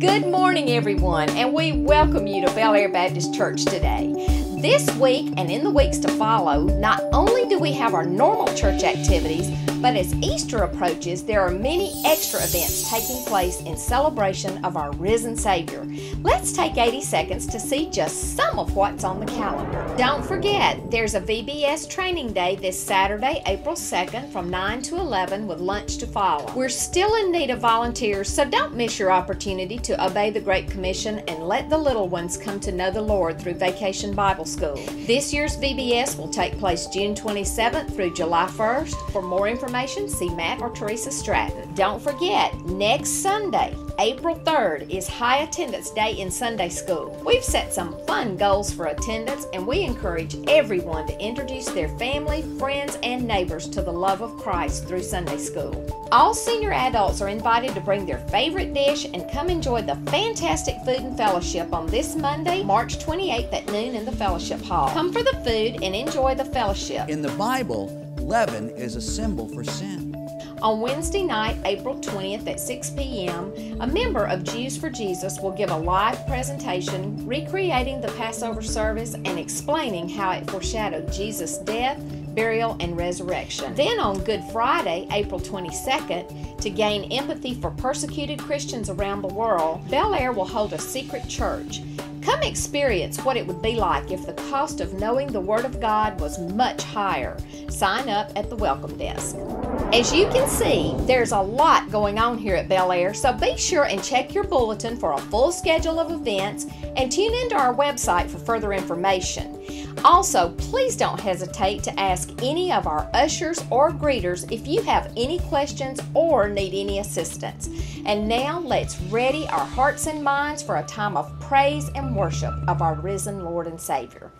Good morning, everyone, and we welcome you to Bel-Aire Baptist Church today. This week and in the weeks to follow, not only do we have our normal church activities, but as Easter approaches, there are many extra events taking place in celebration of our risen Savior. Let's take 80 seconds to see just some of what's on the calendar. Don't forget, there's a VBS training day this Saturday, April 2nd from 9 to 11 with lunch to follow. We're still in need of volunteers, so don't miss your opportunity to obey the Great Commission and let the little ones come to know the Lord through Vacation Bible School. This year's VBS will take place June 27th through July 1st. For more information, see Matt or Teresa Stratton. Don't forget, next Sunday, April 3rd, is High Attendance Day in Sunday School. We've set some fun goals for attendance and we encourage everyone to introduce their family, friends, and neighbors to the love of Christ through Sunday School. All senior adults are invited to bring their favorite dish and come enjoy the fantastic food and fellowship on this Monday, March 28th at noon in the Fellowship Hall. Come for the food and enjoy the fellowship. In the Bible, leaven is a symbol for sin. On Wednesday night, April 20th at 6 p.m., a member of Jews for Jesus will give a live presentation recreating the Passover service and explaining how it foreshadowed Jesus' death, burial, and resurrection. Then on Good Friday, April 22nd, to gain empathy for persecuted Christians around the world, Bel-Aire will hold a secret church. Come experience what it would be like if the cost of knowing the Word of God was much higher. Sign up at the welcome desk. As you can see, there's a lot going on here at Bel-Aire, so be sure and check your bulletin for a full schedule of events and tune into our website for further information. Also, please don't hesitate to ask any of our ushers or greeters if you have any questions or need any assistance. And now let's ready our hearts and minds for a time of praise and worship of our risen Lord and Savior.